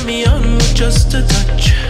turn me on with just a touch.